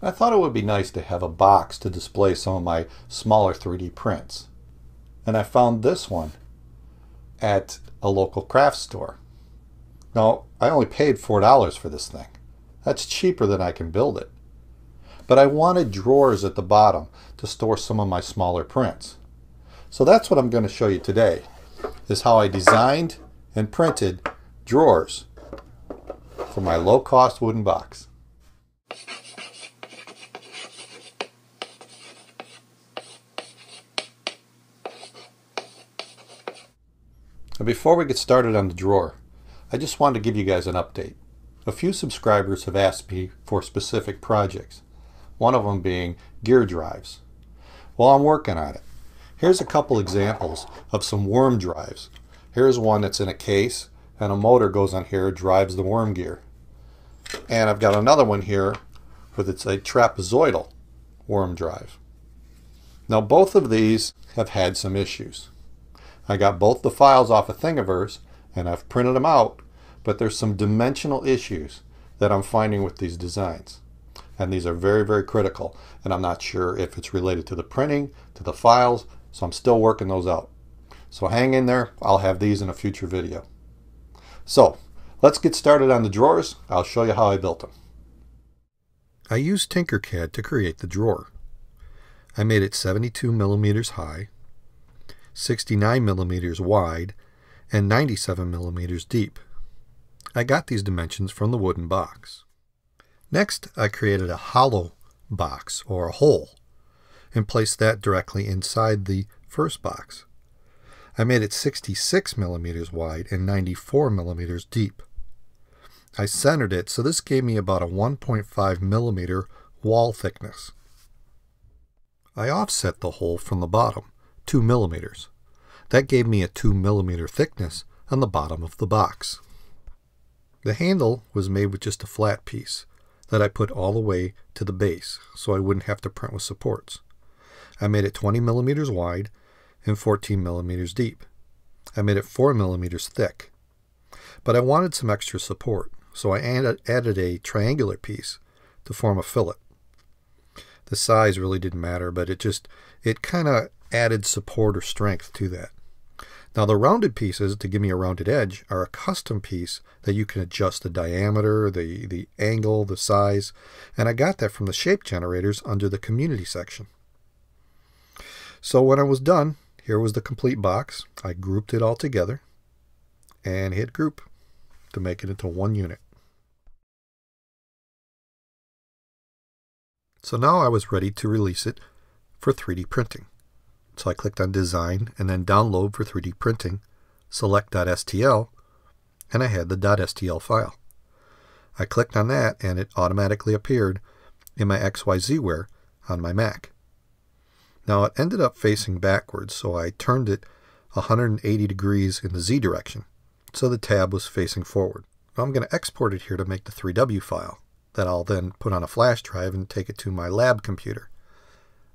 I thought it would be nice to have a box to display some of my smaller 3D prints. And I found this one at a local craft store. Now, I only paid $4 for this thing. That's cheaper than I can build it. But I wanted drawers at the bottom to store some of my smaller prints. So that's what I'm going to show you today, is how I designed and printed drawers for my low-cost wooden box. Now before we get started on the drawer, I just wanted to give you guys an update. A few subscribers have asked me for specific projects, one of them being gear drives. Well, I'm working on it. Here's a couple examples of some worm drives. Here's one that's in a case and a motor goes on here, drives the worm gear. And I've got another one here with it's a trapezoidal worm drive. Now both of these have had some issues. I got both the files off of Thingiverse and I've printed them out, but there's some dimensional issues that I'm finding with these designs. And these are very, very critical. And I'm not sure if it's related to the printing, to the files, so I'm still working those out. So hang in there, I'll have these in a future video. So, let's get started on the drawers. I'll show you how I built them. I used Tinkercad to create the drawer. I made it 72 millimeters high, 69 millimeters wide, and 97 millimeters deep. I got these dimensions from the wooden box. Next, I created a hollow box, or a hole, and placed that directly inside the first box. I made it 66 millimeters wide and 94 millimeters deep. I centered it, so this gave me about a 1.5 millimeter wall thickness. I offset the hole from the bottom, 2 millimeters. That gave me a 2 millimeter thickness on the bottom of the box. The handle was made with just a flat piece that I put all the way to the base so I wouldn't have to print with supports. I made it 20 millimeters wide and 14 millimeters deep. I made it 4 millimeters thick. But I wanted some extra support, so I added, added a triangular piece to form a fillet. The size really didn't matter, but it just, it kind of added support or strength to that. Now the rounded pieces, to give me a rounded edge, are a custom piece that you can adjust the diameter, the, the angle, the size, and I got that from the shape generators under the community section. So when I was done, here was the complete box. I grouped it all together and hit group to make it into one unit. So now I was ready to release it for 3D printing. So I clicked on Design and then Download for 3D Printing, select .stl, and I had the .stl file. I clicked on that and it automatically appeared in my XYZware on my Mac. Now it ended up facing backwards, so I turned it 180 degrees in the Z direction, so the tab was facing forward. Now I'm going to export it here to make the 3W file that I'll then put on a flash drive and take it to my lab computer.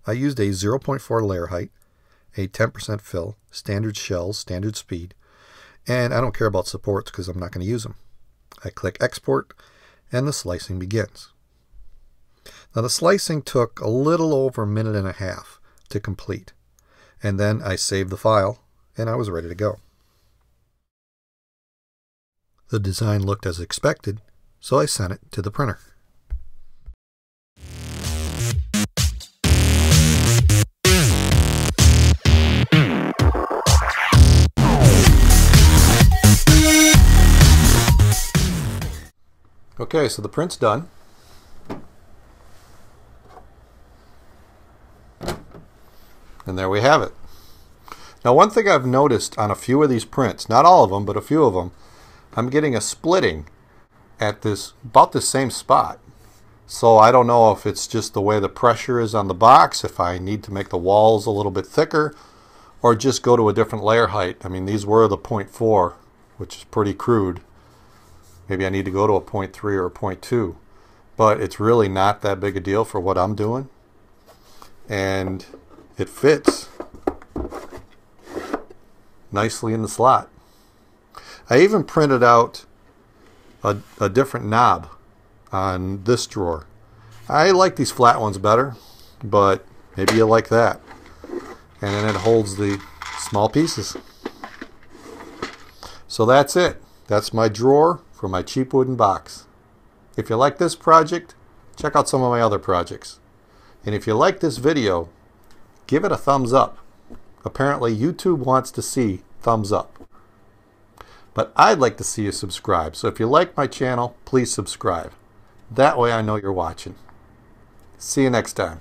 I used a 0.4 layer height, a 10% fill, standard shells, standard speed, and I don't care about supports because I'm not going to use them. I click export and the slicing begins. Now the slicing took a little over a minute and a half to complete and then I saved the file and I was ready to go. The design looked as expected, so I sent it to the printer. Okay, so the print's done. And there we have it. Now one thing I've noticed on a few of these prints, not all of them, but a few of them, I'm getting a splitting at this, about the same spot. So I don't know if it's just the way the pressure is on the box, if I need to make the walls a little bit thicker, or just go to a different layer height. I mean, these were the 0.4, which is pretty crude. Maybe I need to go to a 0.3 or a 0.2. But it's really not that big a deal for what I'm doing. And it fits nicely in the slot. I even printed out a, a different knob on this drawer I like these flat ones better, but maybe you like that. And then it holds the small pieces. So that's it. That's my drawer for my cheap wooden box. If you like this project, check out some of my other projects. And if you like this video, give it a thumbs up. Apparently YouTube wants to see thumbs up. But I'd like to see you subscribe. So if you like my channel, please subscribe. That way I know you're watching. See you next time.